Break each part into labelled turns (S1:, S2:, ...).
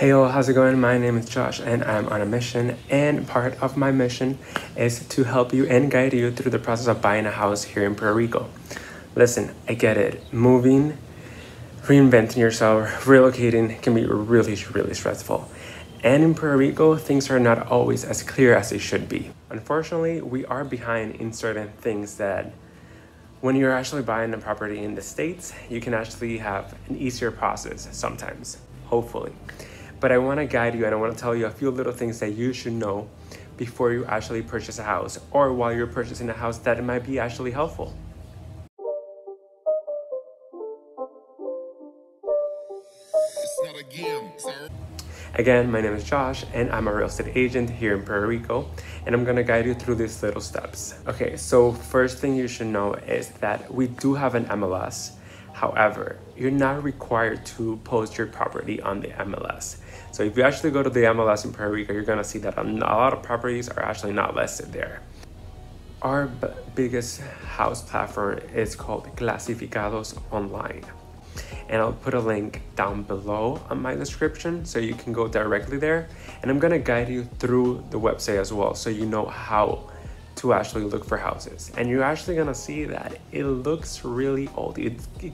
S1: Hey all, how's it going? My name is Josh and I'm on a mission and part of my mission is to help you and guide you through the process of buying a house here in Puerto Rico. Listen, I get it. Moving, reinventing yourself, relocating can be really, really stressful. And in Puerto Rico, things are not always as clear as they should be. Unfortunately, we are behind in certain things that when you're actually buying a property in the States, you can actually have an easier process sometimes, hopefully. But I want to guide you and I want to tell you a few little things that you should know before you actually purchase a house or while you're purchasing a house that might be actually helpful. Again, my name is Josh and I'm a real estate agent here in Puerto Rico and I'm gonna guide you through these little steps. Okay, so first thing you should know is that we do have an MLS. However, you're not required to post your property on the MLS. So if you actually go to the MLS in Puerto Rico, you're gonna see that a lot of properties are actually not listed there. Our biggest house platform is called Clasificados Online and I'll put a link down below on my description so you can go directly there. And I'm gonna guide you through the website as well so you know how to actually look for houses. And you're actually gonna see that it looks really old. It, it,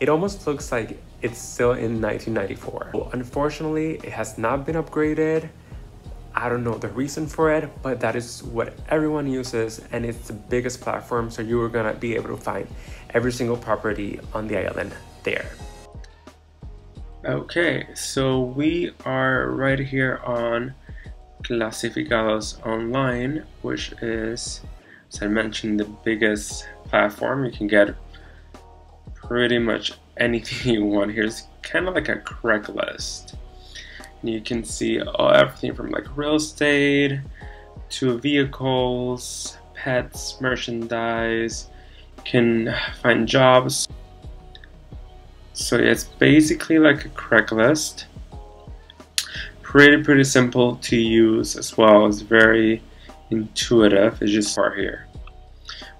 S1: it almost looks like it's still in 1994. Well, unfortunately, it has not been upgraded. I don't know the reason for it, but that is what everyone uses and it's the biggest platform so you are gonna be able to find every single property on the island there. Okay, so we are right here on Clasificados Online, which is, as I mentioned, the biggest platform. You can get pretty much anything you want here. It's kind of like a Craigslist. You can see everything from like real estate to vehicles, pets, merchandise. You can find jobs. So it's basically like a Craigslist. Pretty, pretty simple to use as well. It's very intuitive. It's just far here.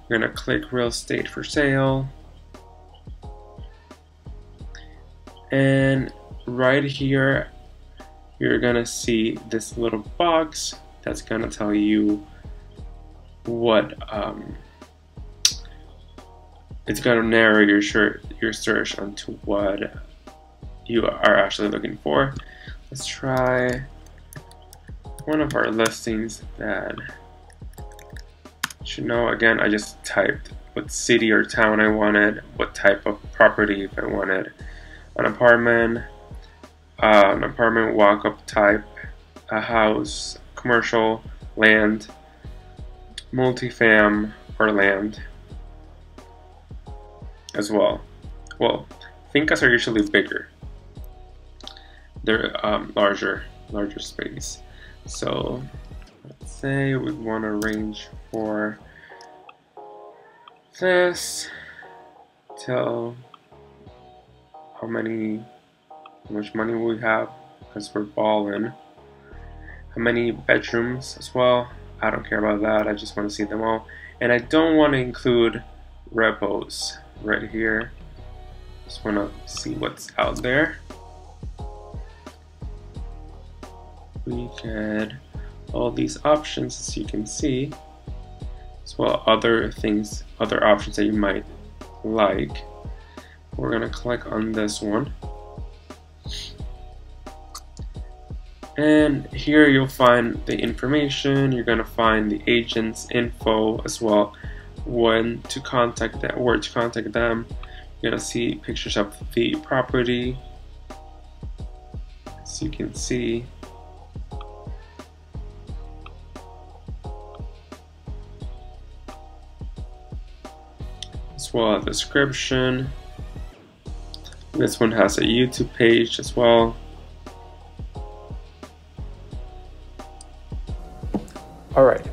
S1: We're gonna click real estate for sale. And right here, you're gonna see this little box that's gonna tell you what um, it's gonna narrow your shirt your search onto what you are actually looking for. Let's try one of our listings that should know again I just typed what city or town I wanted, what type of property if I wanted an apartment, uh, an apartment walk-up type, a house, commercial, land, multifam, or land as well. Well, fincas are usually bigger. They're um, larger, larger space. So let's say we want to range for this till how many how much money we have because we're balling how many bedrooms as well? I don't care about that I just want to see them all. And I don't want to include repos right here. Just want to see what's out there. We get all these options as you can see as well other things other options that you might like we're gonna click on this one. And here you'll find the information. You're gonna find the agent's info as well. When to contact them where to contact them. You're gonna see pictures of the property. As you can see. As well a description this one has a YouTube page as well. Alright.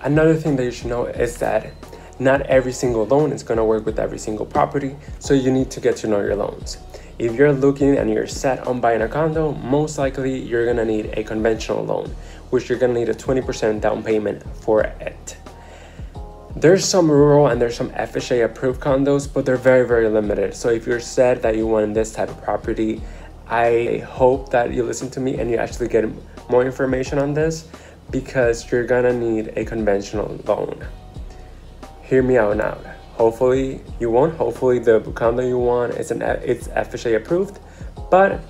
S1: Another thing that you should know is that not every single loan is going to work with every single property, so you need to get to know your loans. If you're looking and you're set on buying a condo, most likely you're going to need a conventional loan, which you're going to need a 20% down payment for it. There's some rural and there's some FHA approved condos, but they're very, very limited. So if you're set that you want this type of property, I hope that you listen to me and you actually get more information on this because you're gonna need a conventional loan. Hear me out now. Hopefully you won't. Hopefully the condo you want is an it's officially approved, but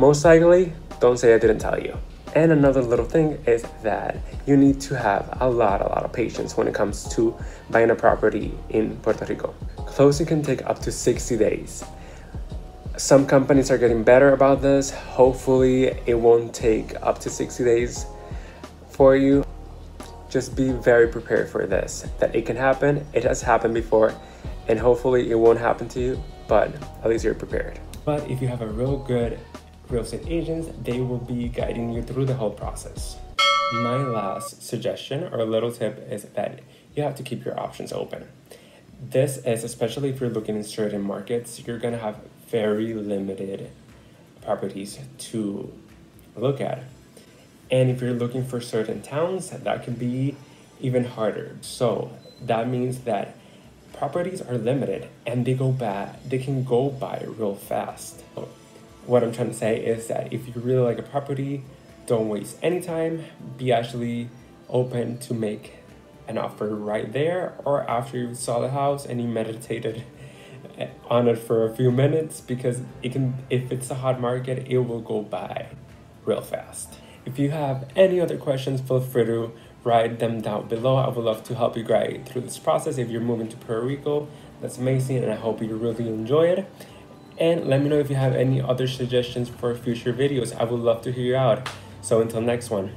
S1: most likely don't say I didn't tell you. And another little thing is that you need to have a lot, a lot of patience when it comes to buying a property in Puerto Rico. Closing can take up to 60 days. Some companies are getting better about this. Hopefully, it won't take up to 60 days for you. Just be very prepared for this, that it can happen. It has happened before, and hopefully, it won't happen to you, but at least you're prepared. But if you have a real good real estate agents. They will be guiding you through the whole process. My last suggestion or little tip is that you have to keep your options open. This is especially if you're looking in certain markets, you're gonna have very limited properties to look at. And if you're looking for certain towns, that can be even harder. So that means that properties are limited and they go bad, they can go by real fast. What I'm trying to say is that if you really like a property, don't waste any time. Be actually open to make an offer right there or after you saw the house and you meditated on it for a few minutes because it can if it's a hot market it will go by real fast. If you have any other questions feel free to write them down below. I would love to help you guide through this process if you're moving to puerto rico. That's amazing and i hope you really enjoy it and let me know if you have any other suggestions for future videos. I would love to hear you out. So until next one